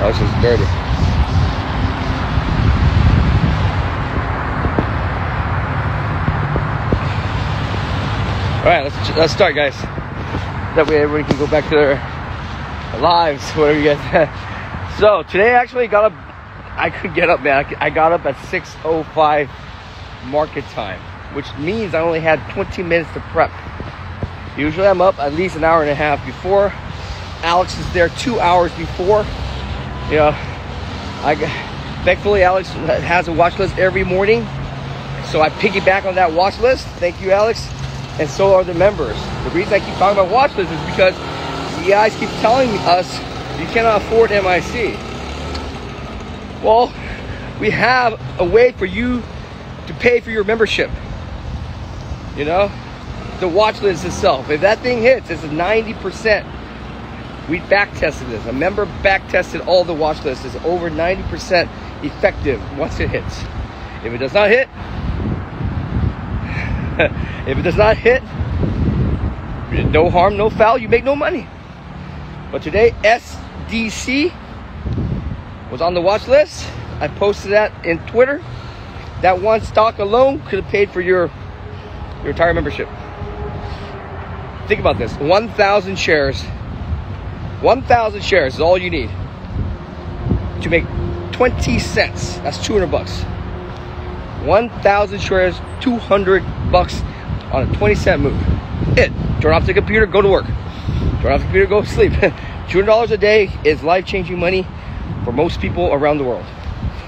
This is dirty. All right, let's let's start, guys. That way everybody can go back to their lives, whatever you guys. so today, I actually got up. I could get up, man. I got up at 6:05 market time, which means I only had 20 minutes to prep. Usually, I'm up at least an hour and a half before. Alex is there two hours before. You know, I thankfully Alex has a watch list every morning, so I piggyback on that watch list. Thank you, Alex and so are the members. The reason I keep talking about watch lists is because you guys keep telling us you cannot afford MIC. Well, we have a way for you to pay for your membership. You know, the watch list itself. If that thing hits, it's 90%. We back tested this. A member back tested all the watch lists. It's over 90% effective once it hits. If it does not hit, if it does not hit, no harm, no foul, you make no money. But today, SDC was on the watch list. I posted that in Twitter. That one stock alone could have paid for your, your entire membership. Think about this 1,000 shares. 1,000 shares is all you need to make 20 cents. That's 200 bucks. 1,000 shares, 200 bucks on a 20 cent move. It. Turn off the computer, go to work. Turn off the computer, go to sleep. $200 a day is life changing money for most people around the world.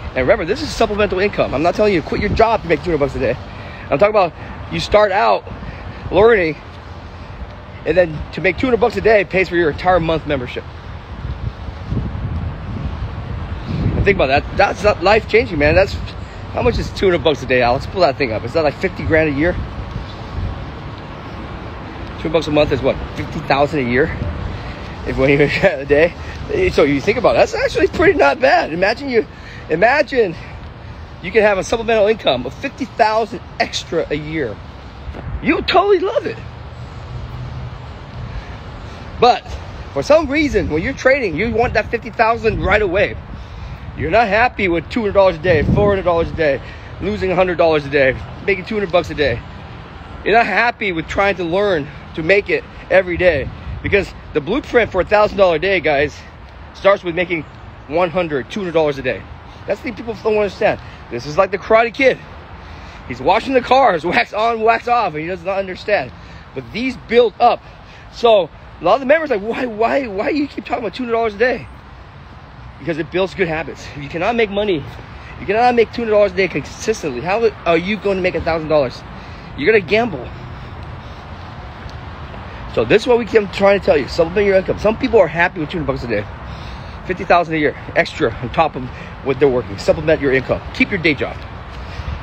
And remember, this is supplemental income. I'm not telling you to quit your job to make 200 bucks a day. I'm talking about you start out learning and then to make 200 bucks a day pays for your entire month membership. And think about that. That's not life changing, man. That's how much is 200 bucks a day, Alex? Pull that thing up. Is that like 50 grand a year? 200 bucks a month is what? 50,000 a year? If when you a day. So you think about it, that's actually pretty not bad. Imagine you, imagine you can have a supplemental income of 50,000 extra a year. You would totally love it. But for some reason, when you're trading, you want that 50,000 right away. You're not happy with $200 a day, $400 a day, losing $100 a day, making 200 bucks a day. You're not happy with trying to learn to make it every day because the blueprint for a $1,000 a day, guys, starts with making $100, $200 a day. That's the people don't understand. This is like the Karate Kid. He's washing the cars, wax on, wax off, and he does not understand. But these build up. So a lot of the members like, why, why, why do you keep talking about $200 a day? because it builds good habits. You cannot make money, you cannot make two hundred dollars a day consistently. How are you going to make a thousand dollars? You're gonna gamble. So this is what we keep trying to tell you: supplement your income. Some people are happy with two hundred bucks a day, fifty thousand a year extra on top of what they're working. Supplement your income. Keep your day job.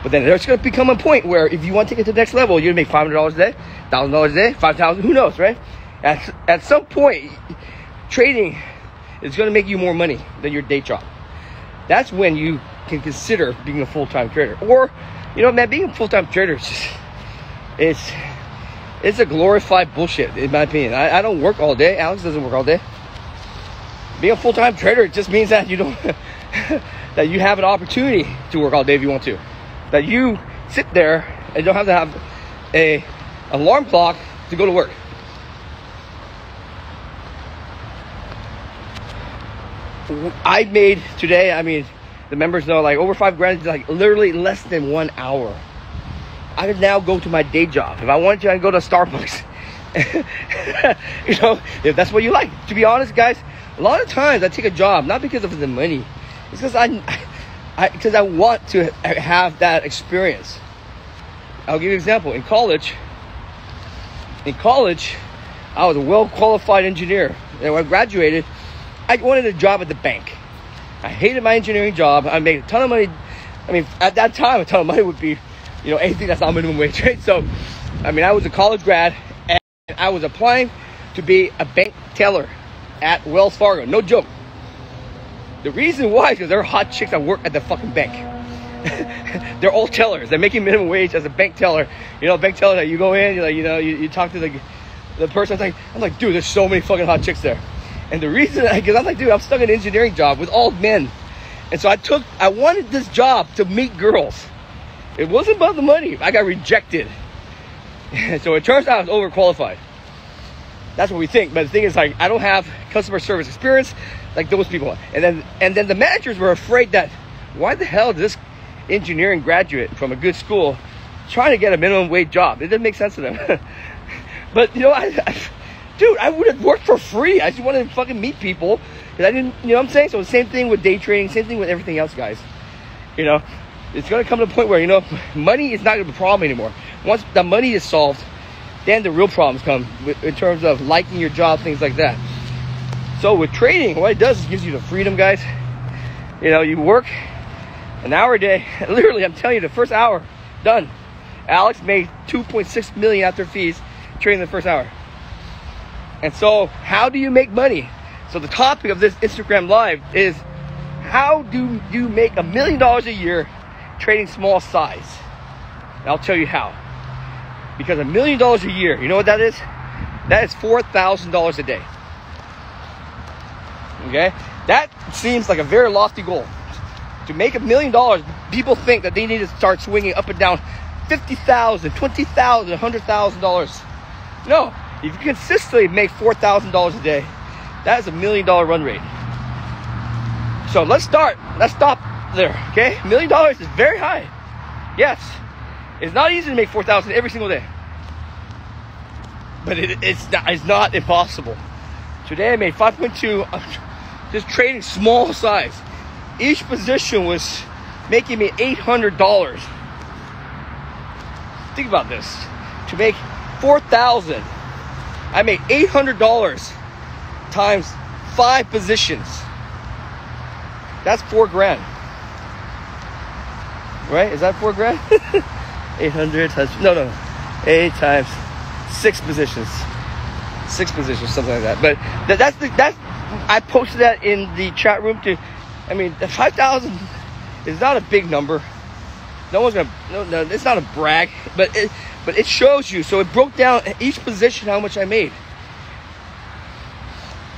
But then there's gonna become a point where if you want to take it to the next level, you're gonna make five hundred dollars a day, thousand dollars a day, five thousand. Who knows, right? At at some point, trading is going to make you more money than your day job. That's when you can consider being a full-time trader. Or, you know, man, being a full-time trader is just, it's, it's a glorified bullshit, in my opinion. I, I don't work all day. Alex doesn't work all day. Being a full-time trader just means that you don't, that you have an opportunity to work all day if you want to. That you sit there and don't have to have a alarm clock to go to work. I made today, I mean, the members know like over five grand, is like literally less than one hour. I could now go to my day job. If I wanted to, I could go to Starbucks. you know, if that's what you like. To be honest, guys, a lot of times I take a job not because of the money, it's because I, I, because I want to have that experience. I'll give you an example. In college, in college, I was a well qualified engineer. And when I graduated, I wanted a job at the bank. I hated my engineering job. I made a ton of money. I mean, at that time, a ton of money would be, you know, anything that's not minimum wage, right? So, I mean, I was a college grad and I was applying to be a bank teller at Wells Fargo. No joke. The reason why is because there are hot chicks that work at the fucking bank. They're all tellers. They're making minimum wage as a bank teller. You know, bank teller that you go in, you like, you know, you, you talk to the the person. I'm like, I'm like, dude, there's so many fucking hot chicks there. And the reason, because I'm like, dude, I'm stuck in an engineering job with all men. And so I took, I wanted this job to meet girls. It wasn't about the money. I got rejected. so it turns out I was overqualified. That's what we think. But the thing is, like, I don't have customer service experience like those people. And then, and then the managers were afraid that, why the hell did this engineering graduate from a good school trying to get a minimum wage job? It didn't make sense to them. but you know, I, I dude, I would have worked for free. I just wanted to fucking meet people. Cause I didn't, you know what I'm saying? So same thing with day trading, same thing with everything else, guys. You know, it's gonna come to a point where, you know, money is not gonna be a problem anymore. Once the money is solved, then the real problems come in terms of liking your job, things like that. So with trading, what it does is gives you the freedom, guys. You know, you work an hour a day. Literally, I'm telling you, the first hour, done. Alex made 2.6 million after fees trading the first hour. And so, how do you make money? So the topic of this Instagram live is how do you make a million dollars a year trading small size? And I'll tell you how. Because a million dollars a year, you know what that is? That is $4,000 a day. Okay? That seems like a very lofty goal. To make a million dollars, people think that they need to start swinging up and down $50,000, $20,000, $100,000. No, if you consistently make $4,000 a day, that is a million dollar run rate. So let's start. Let's stop there. Okay, million dollars is very high. Yes, it's not easy to make four thousand every single day, but it, it's not. It's not impossible. Today I made five point two, just trading small size. Each position was making me eight hundred dollars. Think about this. To make four thousand, I made eight hundred dollars times five positions. That's four grand. Right? Is that four grand? 800 times, no, no, eight times six positions. Six positions, something like that. But that, that's the, that's, I posted that in the chat room to, I mean, 5,000 is not a big number. No one's gonna, no, no, it's not a brag, but it, but it shows you. So it broke down each position how much I made.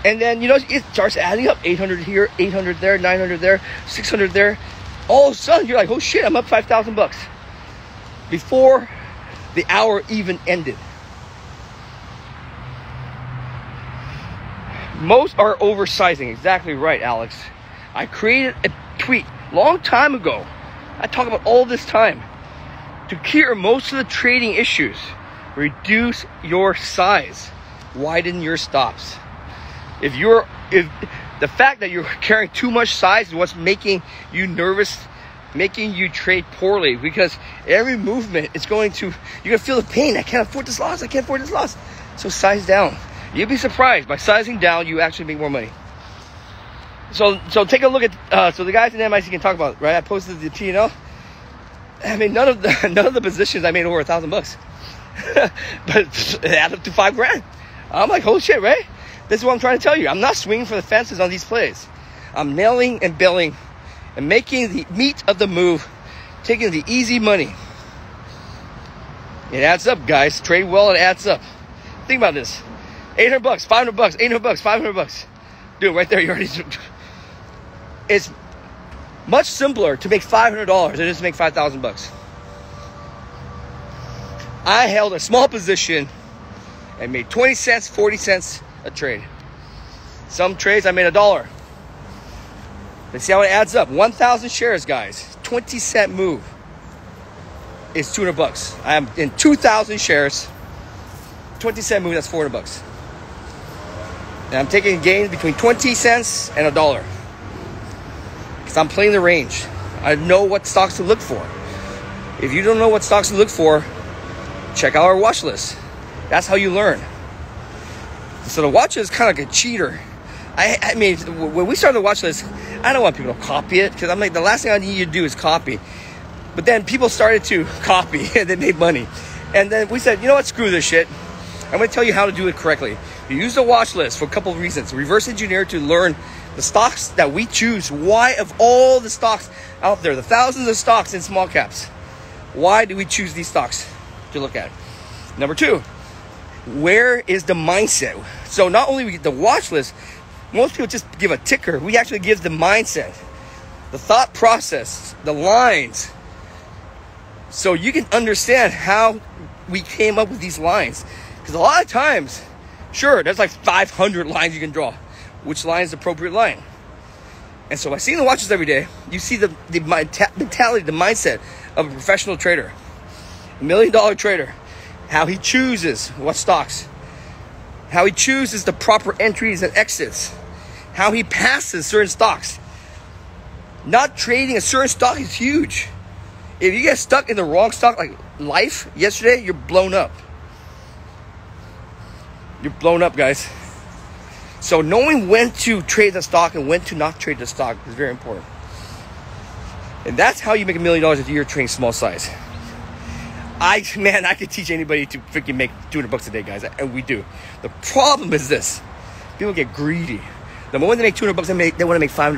And then, you know, it starts adding up 800 here, 800 there, 900 there, 600 there. All of a sudden, you're like, oh shit, I'm up 5,000 bucks. Before the hour even ended. Most are oversizing. Exactly right, Alex. I created a tweet long time ago. I talk about all this time. To cure most of the trading issues, reduce your size, widen your stops if you're if the fact that you're carrying too much size is what's making you nervous making you trade poorly because every movement is going to you're gonna feel the pain. I can't afford this loss. I can't afford this loss. So size down. You'll be surprised. By sizing down you actually make more money. So so take a look at uh, so the guys in mic can talk about right? I posted the p&l i mean none of the none of the positions i made over a thousand bucks but it added up to five grand i'm like holy shit right this is what I'm trying to tell you. I'm not swinging for the fences on these plays. I'm nailing and billing and making the meat of the move, taking the easy money. It adds up, guys. Trade well, it adds up. Think about this. 800 bucks, 500 bucks, 800 bucks, 500 bucks. Dude, right there, you already. It's much simpler to make $500 than it is to make 5,000 bucks. I held a small position and made 20 cents, 40 cents, a trade. Some trades I made a dollar. Let's see how it adds up. 1,000 shares, guys. 20 cent move is 200 bucks. I am in 2,000 shares. 20 cent move, that's 400 bucks. And I'm taking gains between 20 cents and a dollar. Because I'm playing the range. I know what stocks to look for. If you don't know what stocks to look for, check out our watch list. That's how you learn. So the watch is kind of like a cheater. I, I mean, when we started the watch list, I don't want people to copy it because I'm like, the last thing I need you to do is copy. But then people started to copy and they made money. And then we said, you know what, screw this shit. I'm going to tell you how to do it correctly. You use the watch list for a couple of reasons. Reverse engineer to learn the stocks that we choose. Why, of all the stocks out there, the thousands of stocks in small caps, why do we choose these stocks to look at? Number two, where is the mindset? So not only we get the watch list, Most people just give a ticker. We actually give the mindset, the thought process, the lines. So you can understand how we came up with these lines. Because a lot of times, sure, there's like 500 lines you can draw. Which line is the appropriate line? And so by seeing the watches every day, you see the, the mentality, the mindset of a professional trader, a million dollar trader, how he chooses what stocks, how he chooses the proper entries and exits, how he passes certain stocks. Not trading a certain stock is huge. If you get stuck in the wrong stock, like life yesterday, you're blown up. You're blown up, guys. So knowing when to trade the stock and when to not trade the stock is very important. And that's how you make a million dollars a year trading small size. I man, I could teach anybody to freaking make 200 bucks a day, guys, and we do. The problem is this: people get greedy. The moment they make 200 bucks, they, make, they want to make $500.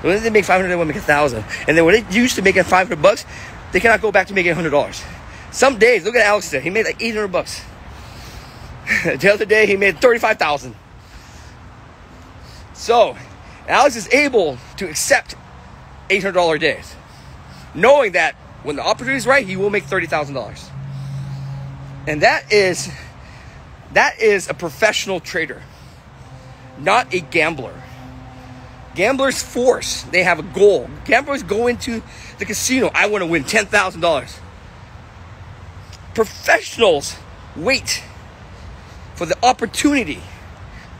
The moment they make 500, they want to make a 1,000. And then when they used to making 500 bucks, they cannot go back to making $100. Some days, look at Alex today. He made like 800 bucks. the other day, he made 35,000. So, Alex is able to accept $800 days, knowing that when the opportunity is right, he will make $30,000. And that is that is a professional trader not a gambler. Gamblers force, they have a goal. Gamblers go into the casino, I want to win $10,000. Professionals wait for the opportunity.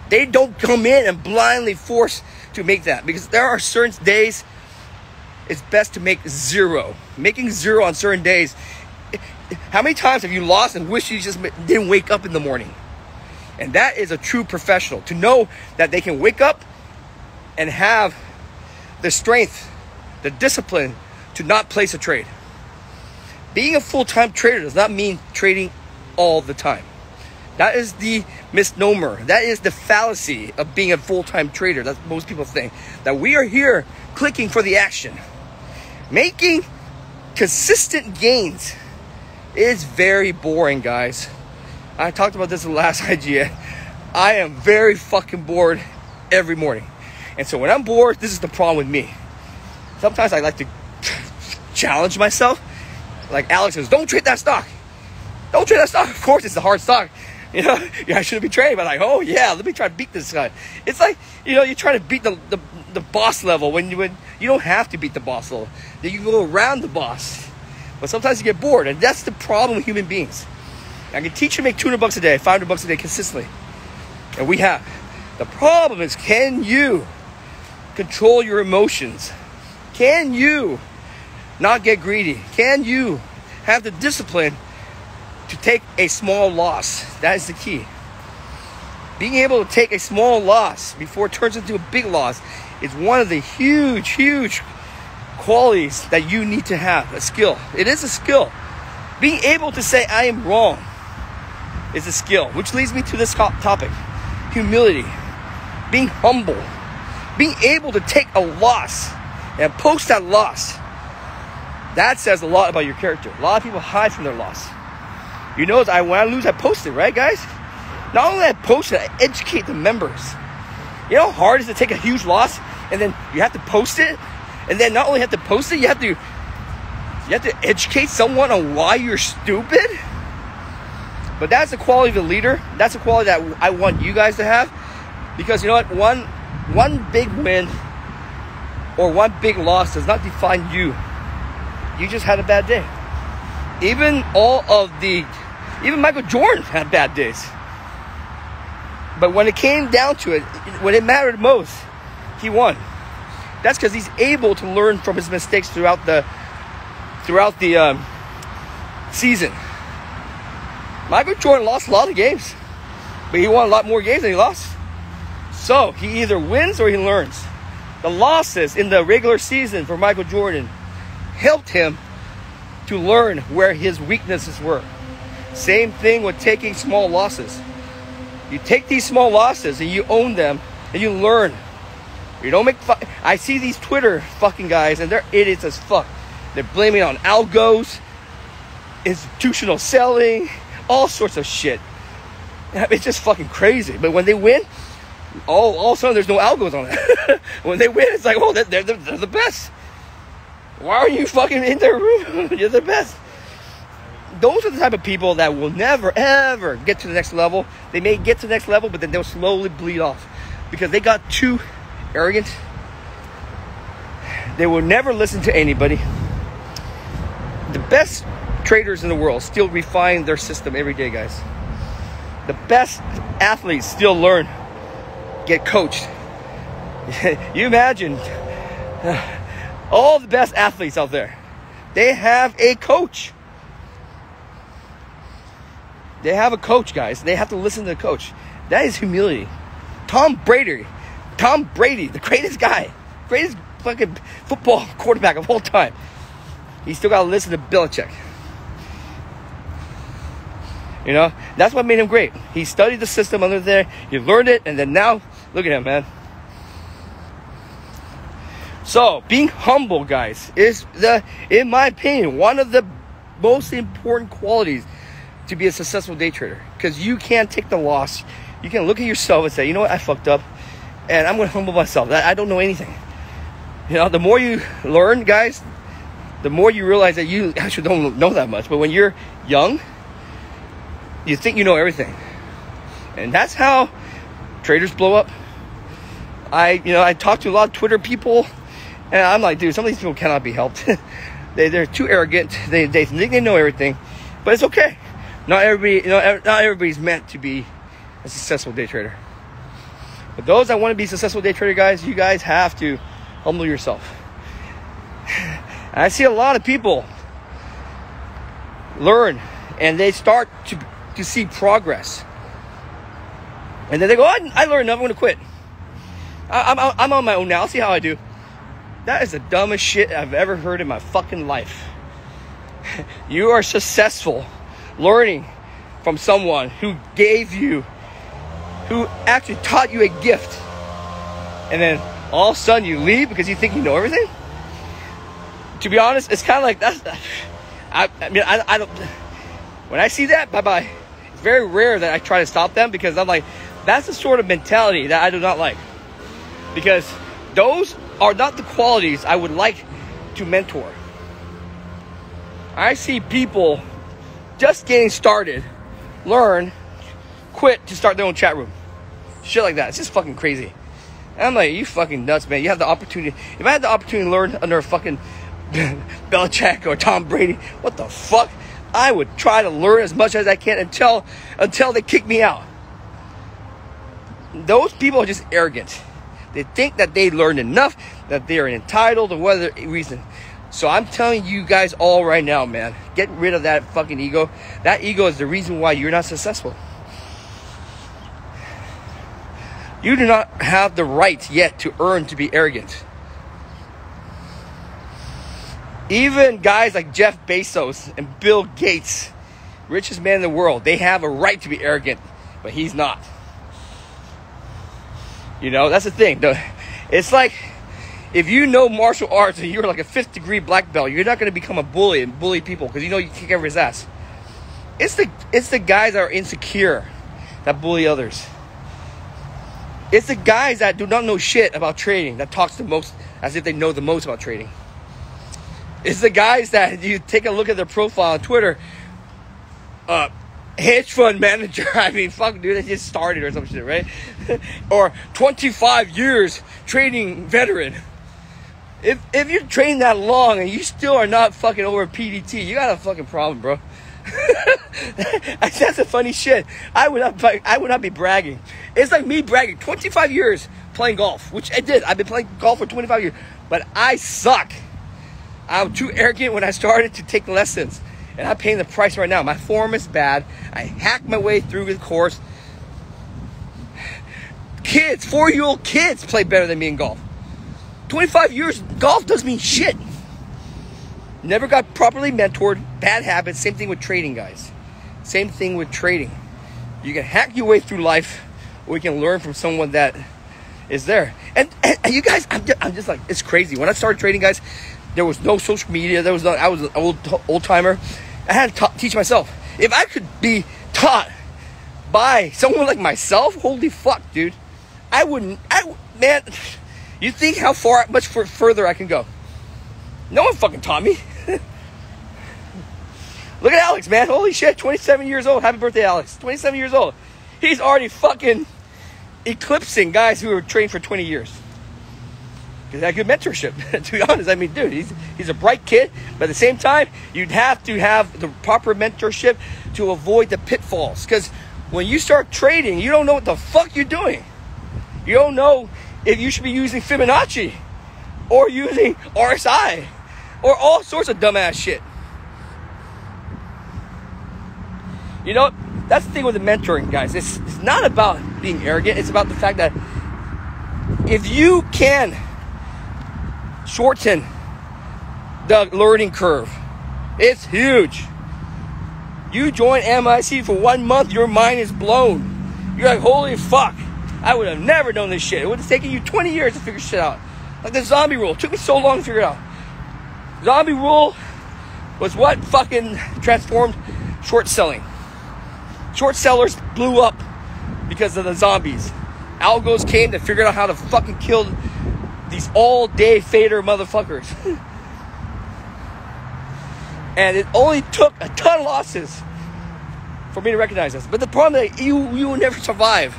They don't come in and blindly force to make that because there are certain days it's best to make zero. Making zero on certain days. How many times have you lost and wish you just didn't wake up in the morning? And that is a true professional to know that they can wake up and have the strength, the discipline to not place a trade. Being a full time trader does not mean trading all the time. That is the misnomer. That is the fallacy of being a full time trader. That's most people think. That we are here clicking for the action. Making consistent gains is very boring, guys. I talked about this in the last IGA. I am very fucking bored every morning. And so when I'm bored, this is the problem with me. Sometimes I like to challenge myself. Like Alex says, don't trade that stock. Don't trade that stock. Of course, it's a hard stock. You know, I shouldn't be trading, but like, oh yeah, let me try to beat this guy. It's like, you know, you try to beat the, the, the boss level when you when you don't have to beat the boss level. You go around the boss. But sometimes you get bored, and that's the problem with human beings. I can teach you to make 200 bucks a day, 500 bucks a day consistently. And we have. The problem is, can you control your emotions? Can you not get greedy? Can you have the discipline to take a small loss? That is the key. Being able to take a small loss before it turns into a big loss is one of the huge, huge qualities that you need to have a skill. It is a skill. Being able to say, I am wrong is a skill, which leads me to this topic humility, being humble, being able to take a loss and post that loss. That says a lot about your character. A lot of people hide from their loss. You know, I when I lose, I post it, right, guys? Not only I post it, I educate the members. You know how hard it is to take a huge loss and then you have to post it, and then not only have to post it, you have to you have to educate someone on why you're stupid. But that's the quality of a leader. That's the quality that I want you guys to have. Because you know what? One one big win or one big loss does not define you. You just had a bad day. Even all of the even Michael Jordan had bad days. But when it came down to it, when it mattered most, he won. That's because he's able to learn from his mistakes throughout the throughout the um, season. Michael Jordan lost a lot of games, but he won a lot more games than he lost. So he either wins or he learns. The losses in the regular season for Michael Jordan helped him to learn where his weaknesses were. Same thing with taking small losses. You take these small losses and you own them and you learn. You don't make fun. I see these Twitter fucking guys and they're idiots as fuck. They're blaming on algos, institutional selling, all sorts of shit. It's just fucking crazy. But when they win, all, all of a sudden there's no algos on it. when they win, it's like, oh, they're, they're, they're the best. Why are you fucking in their room? You're the best. Those are the type of people that will never, ever get to the next level. They may get to the next level, but then they'll slowly bleed off because they got too arrogant. They will never listen to anybody. The best traders in the world still refine their system every day, guys. The best athletes still learn, get coached. you imagine all the best athletes out there, they have a coach. They have a coach, guys. They have to listen to the coach. That is humility. Tom Brady, Tom Brady, the greatest guy, greatest fucking football quarterback of all time. He still got to listen to Belichick. You know, that's what made him great. He studied the system under there, he learned it, and then now, look at him, man. So, being humble, guys, is the, in my opinion, one of the most important qualities to be a successful day trader. Because you can't take the loss. You can look at yourself and say, you know what, I fucked up, and I'm going to humble myself. That I don't know anything. You know, the more you learn, guys, the more you realize that you actually don't know that much. But when you're young, you think you know everything. And that's how traders blow up. I, you know, I talk to a lot of Twitter people and I'm like, dude, some of these people cannot be helped. they, they're too arrogant. They, they think they know everything, but it's okay. Not everybody, you know, not everybody's meant to be a successful day trader. But those that want to be successful day trader guys, you guys have to humble yourself. And I see a lot of people learn and they start to, to see progress. And then they go, I, I learned enough, I'm going to quit. I'm, I'm on my own now. I'll see how I do. That is the dumbest shit I've ever heard in my fucking life. you are successful learning from someone who gave you, who actually taught you a gift. And then all of a sudden you leave because you think you know everything? To be honest, it's kind of like that's. I, I mean, I, I don't. When I see that, bye bye. It's very rare that I try to stop them because I'm like, that's the sort of mentality that I do not like. Because those are not the qualities I would like to mentor. I see people just getting started, learn, quit to start their own chat room. Shit like that. It's just fucking crazy. And I'm like, you fucking nuts, man. You have the opportunity. If I had the opportunity to learn under a fucking Belichick or Tom Brady, what the fuck? I would try to learn as much as I can until until they kick me out. Those people are just arrogant. They think that they learned enough, that they are entitled, or whatever reason. So I'm telling you guys all right now, man, get rid of that fucking ego. That ego is the reason why you're not successful. You do not have the right yet to earn to be arrogant. Even guys like Jeff Bezos and Bill Gates, richest man in the world, they have a right to be arrogant, but he's not. You know, that's the thing. It's like if you know martial arts and you're like a fifth degree black belt, you're not going to become a bully and bully people because you know you kick everybody's ass. It's the it's the guys that are insecure that bully others. It's the guys that do not know shit about trading that talks the most as if they know the most about trading. It's the guys that you take a look at their profile on Twitter. Uh, hedge fund manager. I mean, fuck, dude, they just started or some shit, right? or 25 years trading veteran. If if you're trading that long and you still are not fucking over PDT, you got a fucking problem, bro. That's a funny shit. I would not I would not be bragging. It's like me bragging. 25 years playing golf, which I did. I've been playing golf for 25 years, but I suck. I'm too arrogant when I started to take lessons and I'm paying the price right now. My form is bad. I hacked my way through the course. Kids, four year old kids play better than me in golf. 25 years, golf doesn't mean shit. Never got properly mentored, bad habits. Same thing with trading, guys. Same thing with trading. You can hack your way through life, or you can learn from someone that is there. And, and, and you guys, I'm just, I'm just like, it's crazy. When I started trading, guys, there was no social media. There was no, I was an old old timer. I had to teach myself. If I could be taught by someone like myself, holy fuck, dude. I wouldn't. I man, you think how far, much further I can go? No one fucking taught me. Look at Alex, man. Holy shit, 27 years old. Happy birthday, Alex. 27 years old. He's already fucking eclipsing guys who were trained for 20 years. Because that good mentorship, to be honest. I mean, dude, he's, he's a bright kid, but at the same time, you'd have to have the proper mentorship to avoid the pitfalls. Because when you start trading, you don't know what the fuck you're doing. You don't know if you should be using Fibonacci or using RSI or all sorts of dumbass shit. You know, that's the thing with the mentoring, guys. It's, it's not about being arrogant. It's about the fact that if you can shorten the learning curve, it's huge. You join MIC for one month, your mind is blown. You're like, holy fuck, I would have never known this shit. It would have taken you 20 years to figure shit out. Like the zombie rule. It took me so long to figure it out. Zombie rule was what fucking transformed short selling. Short sellers blew up because of the zombies. Algos came to figure out how to fucking kill these all day fader motherfuckers. and it only took a ton of losses for me to recognize this. But the problem is you you will never survive.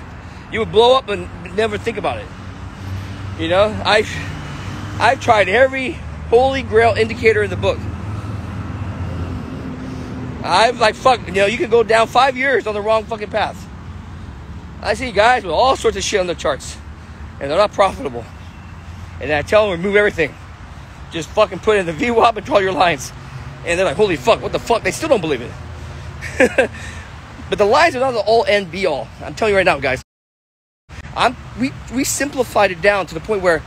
You would blow up and never think about it. You know, I I've tried every holy grail indicator in the book. I've like fuck, you know, you can go down five years on the wrong fucking path. I see guys with all sorts of shit on the charts, and they're not profitable. And I tell them remove everything, just fucking put in the VWAP and draw your lines. And they're like, holy fuck, what the fuck? They still don't believe it. but the lines are not the all end be all. I'm telling you right now, guys. I'm we we simplified it down to the point where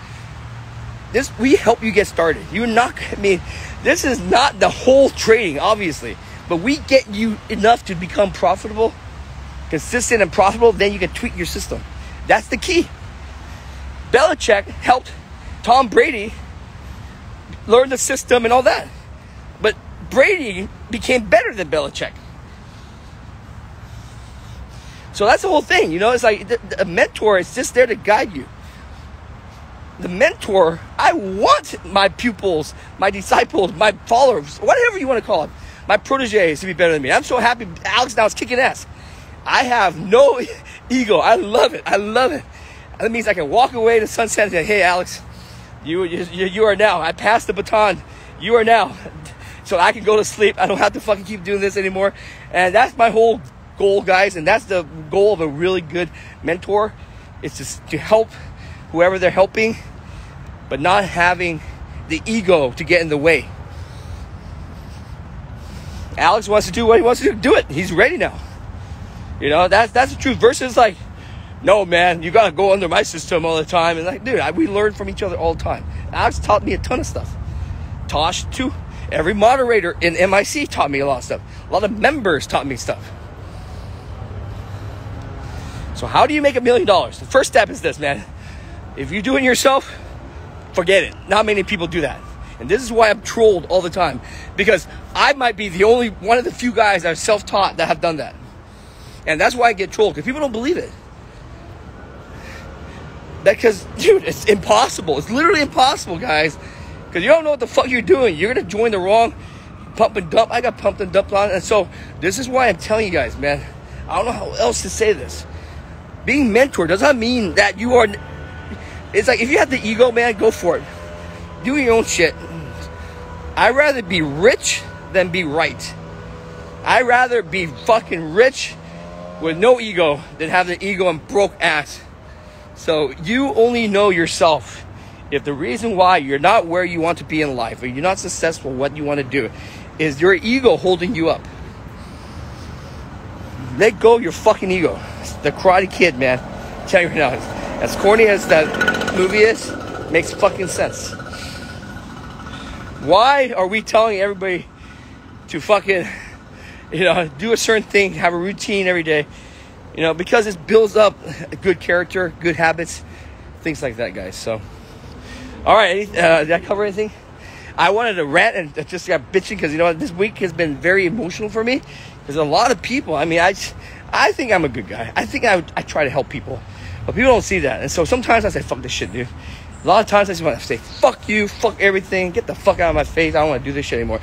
this we help you get started. You're not I mean, this is not the whole trading, obviously. But we get you enough to become profitable, consistent and profitable, then you can tweak your system. That's the key. Belichick helped Tom Brady learn the system and all that. But Brady became better than Belichick. So that's the whole thing. You know, it's like a mentor is just there to guide you. The mentor, I want my pupils, my disciples, my followers, whatever you want to call it, my proteges to be better than me. I'm so happy Alex now is kicking ass. I have no ego. I love it. I love it. That means I can walk away to sunset and say, hey, Alex, you, you, you are now. I passed the baton. You are now. So I can go to sleep. I don't have to fucking keep doing this anymore. And that's my whole goal, guys. And that's the goal of a really good mentor. It's just to help whoever they're helping, but not having the ego to get in the way. Alex wants to do what he wants to do. Do it. He's ready now. You know, that's that's the truth. Versus like, no man, you gotta go under my system all the time. And like, dude, I, we learn from each other all the time. Alex taught me a ton of stuff. Tosh too. Every moderator in MIC taught me a lot of stuff. A lot of members taught me stuff. So how do you make a million dollars? The first step is this, man. If you do it yourself, forget it. Not many people do that. And this is why I'm trolled all the time. Because I might be the only one of the few guys that are self taught that have done that. And that's why I get trolled, because people don't believe it. That because, dude, it's impossible. It's literally impossible, guys. Because you don't know what the fuck you're doing. You're going to join the wrong pump and dump. I got pumped and dumped on. And so, this is why I'm telling you guys, man. I don't know how else to say this. Being mentored does not mean that you are. It's like if you have the ego, man, go for it. Do your own shit. I'd rather be rich than be right. I'd rather be fucking rich with no ego than have the ego and broke ass. So you only know yourself. If the reason why you're not where you want to be in life or you're not successful what you want to do is your ego holding you up. Let go your fucking ego. The Karate Kid, man. tell you right now, as corny as that movie is, makes fucking sense. Why are we telling everybody to fucking, you know, do a certain thing, have a routine every day? You know, because it builds up good character, good habits, things like that, guys. So, all right, uh, did I cover anything? I wanted to rant and just got bitching because you know this week has been very emotional for me. There's a lot of people. I mean, I, I think I'm a good guy. I think I, I try to help people, But people don't see that. And so sometimes I say, fuck this shit, dude. A lot of times I just want to say, fuck you, fuck everything, get the fuck out of my face. I don't want to do this shit anymore.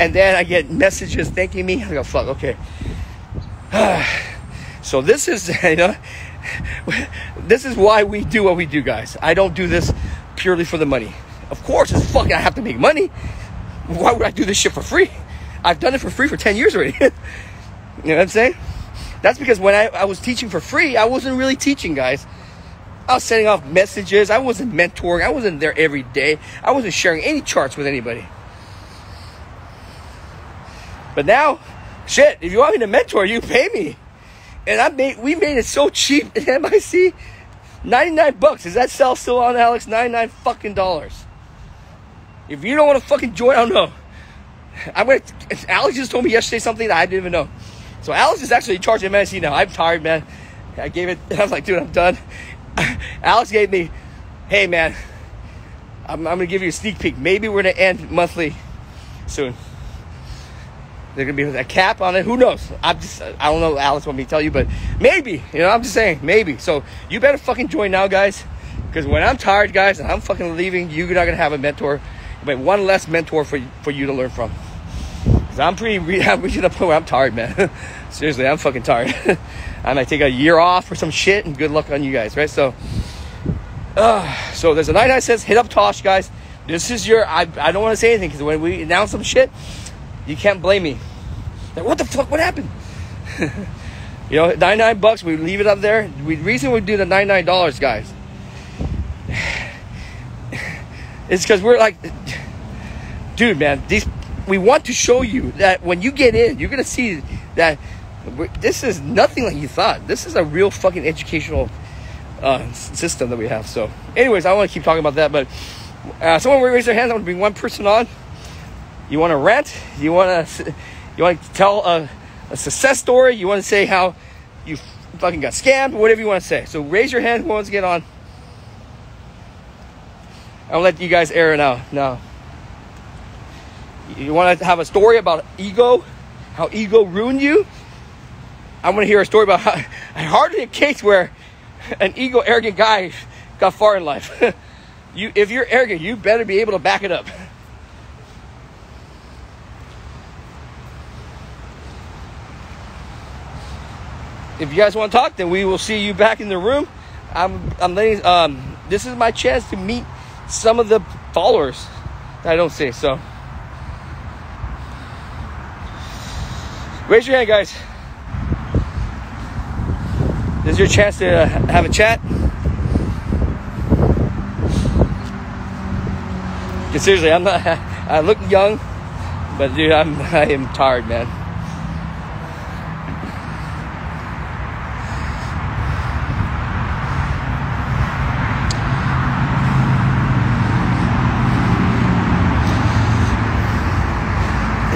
And then I get messages thanking me. I go, fuck, okay. so this is, you know, this is why we do what we do, guys. I don't do this purely for the money. Of course, it's fucking, I have to make money. Why would I do this shit for free? I've done it for free for 10 years already. you know what I'm saying? That's because when I, I was teaching for free, I wasn't really teaching, guys. I was sending off messages. I wasn't mentoring. I wasn't there every day. I wasn't sharing any charts with anybody. But now, shit, if you want me to mentor, you pay me. And I made we made it so cheap at MIC. 99 bucks. Is that sell still on Alex? 99 fucking dollars. If you don't want to fucking join, I don't know. I'm gonna Alex just told me yesterday something that I didn't even know. So Alex is actually in charge of MIC now. I'm tired, man. I gave it I was like, dude, I'm done. Alex gave me, hey man, I'm, I'm, gonna give you a sneak peek. Maybe we're gonna end monthly soon. They're gonna be with a cap on it. Who knows? I'm just, I don't know. Alex want me to tell you, but maybe. You know, I'm just saying, maybe. So you better fucking join now, guys. Because when I'm tired, guys, and I'm fucking leaving, you're not gonna have a mentor, one less mentor for for you to learn from. Cause I'm pretty, I'm reaching the point where I'm tired, man. Seriously, I'm fucking tired. I might take a year off or some shit, and good luck on you guys, right? So, uh, so there's a 99 says hit up Tosh, guys. This is your. I, I don't want to say anything because when we announce some shit, you can't blame me. Like, what the fuck? What happened? you know, 99 bucks. We leave it up there. We reason we do the 99 dollars, guys. It's because we're like, dude, man. These we want to show you that when you get in, you're gonna see that this is nothing like you thought. This is a real fucking educational uh, system that we have. So, anyways, I want to keep talking about that, but uh, someone raise their hand. I want to bring one person on. You want to rant? You want to? You want to tell a, a success story? You want to say how you fucking got scammed? Whatever you want to say. So raise your hand. Who wants to get on? I'll let you guys air it out now. You want to have a story about ego? How ego ruined you? I want to hear a story about how, hardly a case where an ego arrogant guy got far in life. you, if you're arrogant, you better be able to back it up. If you guys want to talk, then we will see you back in the room. I'm, I'm letting, um, this is my chance to meet some of the followers that I don't see. So, raise your hand, guys. This is your chance to uh, have a chat. seriously, I'm not. I look young, but dude, I'm I am tired, man.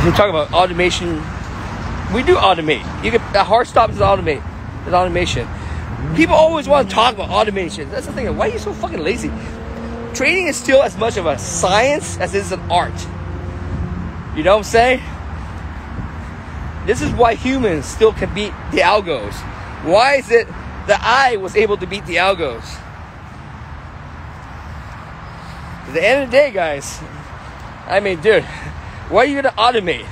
If you talk about automation, we do automate. You can a hard stop is automate. Is automation. People always want to talk about automation. That's the thing. Why are you so fucking lazy? Trading is still as much of a science as it is an art. You know what I'm saying? This is why humans still can beat the algos. Why is it that I was able to beat the algos? At the end of the day, guys, I mean, dude, why are you gonna automate?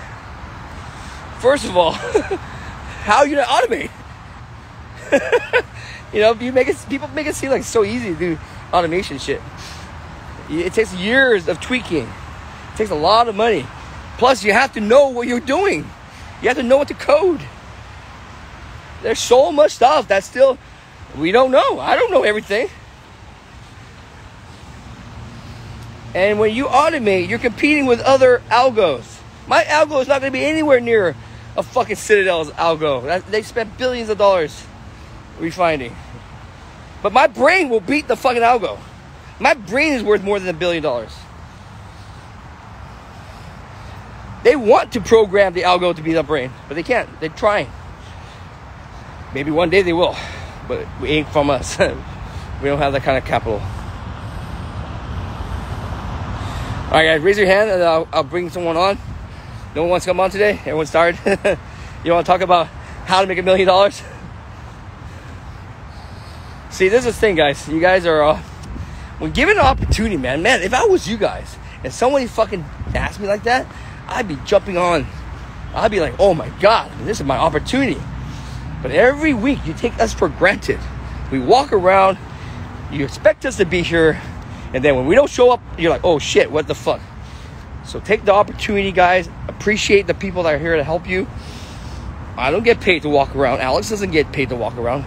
First of all, how are you gonna automate? you know, you make it people make it seem like so easy to do automation shit. It takes years of tweaking. It takes a lot of money. Plus, you have to know what you're doing. You have to know what to code. There's so much stuff that still we don't know. I don't know everything. And when you automate, you're competing with other algos. My algo is not going to be anywhere near a fucking Citadel's algo. They spent billions of dollars refining. But my brain will beat the fucking algo. My brain is worth more than a billion dollars. They want to program the algo to be the brain, but they can't. They're trying. Maybe one day they will, but we ain't from us. we don't have that kind of capital. All right, guys, raise your hand and I'll, I'll bring someone on. No one wants to come on today. Everyone's tired. you want to talk about how to make a million dollars? See, this is the thing, guys. You guys are, uh, when given an opportunity, man, man, if I was you guys and somebody fucking asked me like that, I'd be jumping on. I'd be like, oh my God, this is my opportunity. But every week, you take us for granted. We walk around, you expect us to be here, and then when we don't show up, you're like, oh shit, what the fuck? So take the opportunity, guys. Appreciate the people that are here to help you. I don't get paid to walk around. Alex doesn't get paid to walk around.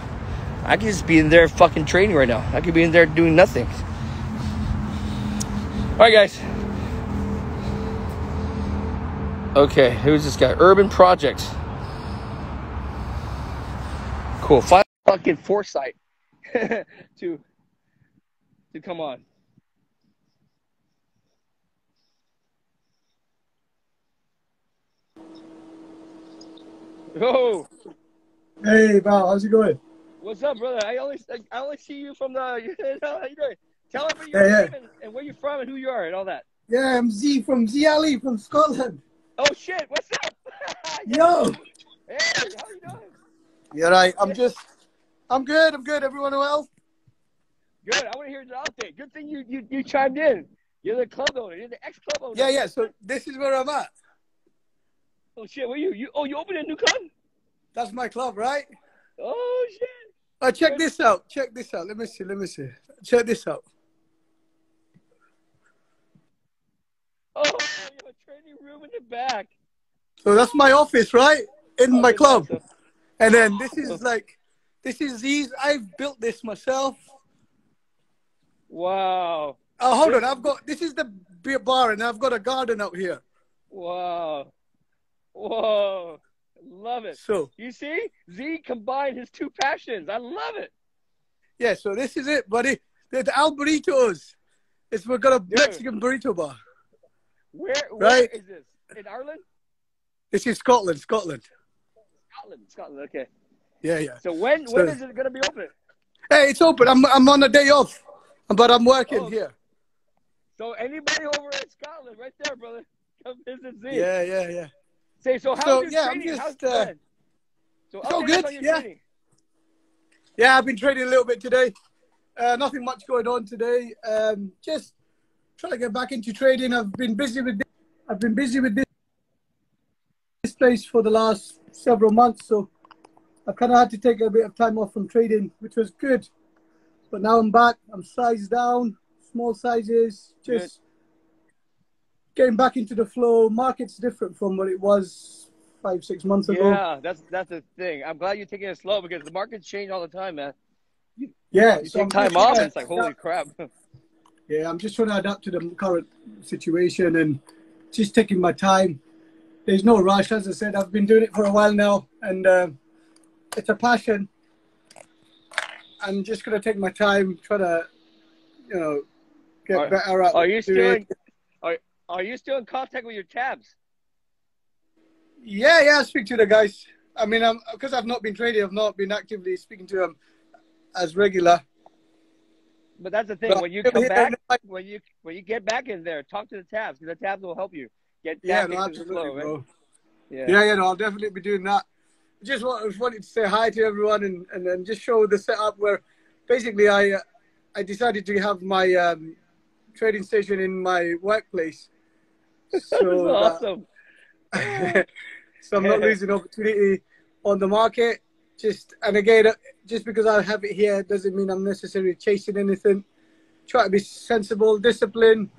I could just be in there fucking training right now. I could be in there doing nothing. All right, guys. Okay, who's this guy? Urban Projects. Cool. Find fucking foresight to to come on. Oh, Hey, Val, how's it going? what's up, brother? I only I only see you from the. How you doing? Tell them where you Yeah, yeah. live and, and where you're from and who you are and all that. Yeah, I'm Z from Z Ali from Scotland. Oh shit! What's up? Yo! Hey, how you doing? You're right. I'm just, I'm good. I'm good. Everyone well? Good. I want to hear the update. Good thing you, you you chimed in. You're the club owner. You're the ex club owner. Yeah, yeah. So this is where I'm at. Oh shit! Where you? You oh you opened a new club? That's my club, right? Oh shit! Uh, check this out. Check this out. Let me see. Let me see. Check this out. Oh, you a training room in the back. So that's my office, right? In Oh, my club. awesome. And then this is like, this is these. I've built this myself. Wow! Oh, hold on. I've got, this is the beer bar and I've got a garden out here. Wow! Whoa! Love it. So, You see, Z combined his two passions. I love it. yeah, so this is it, buddy. The, the Al Burritos. It's, we've got a Dude. Mexican burrito bar. Where where Right. is this? In Ireland? This is Scotland, Scotland. Scotland. Scotland. Okay. Yeah, yeah. So when So- when is it gonna be open? Hey, it's open. I'm I'm on a day off, but I'm working Oh. here. So anybody over in Scotland, right there, brother, come visit Z. Yeah, yeah, yeah. Say so. How's So, your yeah, I'm training? just, How's uh, So update us good, yeah. training. Yeah, I've been trading a little bit today. Uh, nothing much going on today. Um, just trying to get back into trading. I've been busy with this. I've been busy with this, this place for the last several months, so I kind of had to take a bit of time off from trading, which was good. But now I'm back. I'm sized down, small sizes, just getting back into the flow. Market's different from what it was five, six months ago. Yeah, that's that's the thing. I'm glad you're taking it slow because the markets change all the time, man. Yeah, You so take I'm time off, and it's like holy crap. Yeah, I'm just trying to adapt to the current situation and just taking my time. There's no rush, as I said. I've been doing it for a while now, and um it's a passion. I'm just gonna take my time, try to, you know, get Are- better at. Are you still are you still in contact with your tabs? Yeah, yeah. I speak to the guys. I mean, I'm because I've not been trading. I've not been actively speaking to them as regular. But that's the thing. But when you come back, when you when you get back in there, talk to the tabs because the tabs will help you get Yeah, no, into the absolutely, flow, right? Yeah. Yeah, yeah, no, I'll definitely be doing that. Just want, wanted to say hi to everyone and, and then just show the setup where basically I uh, I decided to have my um, trading station in my workplace. So, that- awesome. so I'm not losing opportunity on the market. Just and again, uh, just because I have it here doesn't mean I'm necessarily chasing anything. Try to be sensible, disciplined.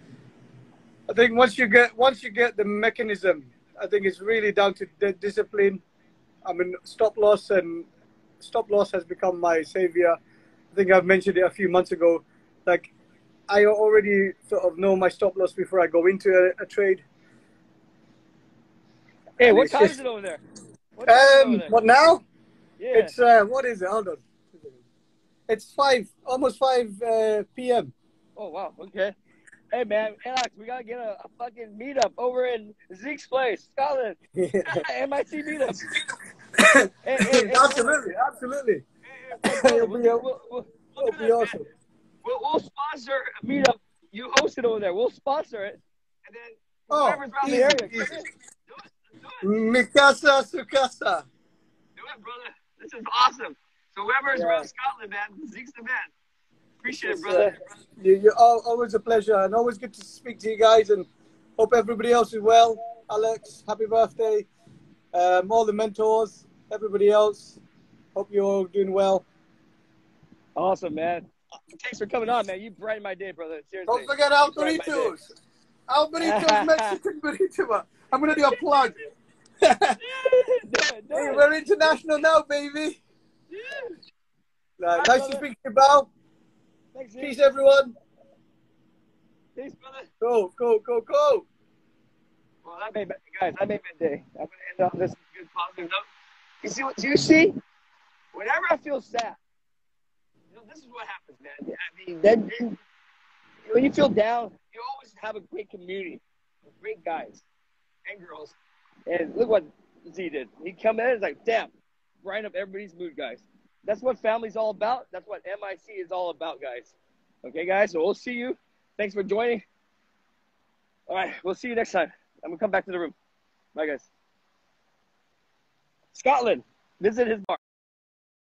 I think once you get once you get the mechanism, I think it's really down to the discipline. I mean, stop loss and stop loss has become my savior. I think I've mentioned it a few months ago. Like, I already sort of know my stop loss before I go into a, a trade. Hey, And what time just- is it over there? What time is it Um, over there? what now? yeah. It's uh, what is it? Hold on. It's five, almost five uh, p.m. Oh wow. Okay. Hey man, Alex, we gotta get a, a fucking meetup over in Zeke's place, Scotland. MIC meetup. Hey, hey, hey, absolutely, absolutely. It'll we'll, be a- we'll, we'll, we'll It'll be man. awesome. We'll, we'll sponsor a meetup. You host it over there. We'll sponsor it, and then Oh, whoever's around easy, the area, easy. Come in. Do it. Do it. Mi casa, su casa. Do it, brother. This is awesome. So whoever's Yeah. around Scotland, man, Zeke's the man. Appreciate it, brother. uh, you, you're al- always a pleasure and always good to speak to you guys and hope everybody else is well. Alex, happy birthday. Um, all the mentors, everybody else. Hope you're all doing well. Awesome, man. Thanks for coming on, man. You brightened my day, brother. Seriously. Don't forget You brightened my day. Alberitos. Alberitos Mexican burrito. I'm going to do a plug. Do hey, it, do it. we're international now, baby. Right, nice brother. to speak to you, Bal. Thanks. Peace, everyone. Peace, brother. Go, go, go, go. Well, that made guys. That made my day. I'm gonna end on this good positive note. You see what you see? Whenever I feel sad, you know, this is what happens, man. I mean, then, then when you feel down, you always have a great community, great guys and girls. And look what Z did. He come in and is like, damn, brighten up everybody's mood, guys. That's what family's all about. That's what MIC is all about, guys. Okay, guys. So we'll see you. Thanks for joining. All right, we'll see you next time. I'm gonna come back to the room. Bye, guys. Scotland, visit his bar.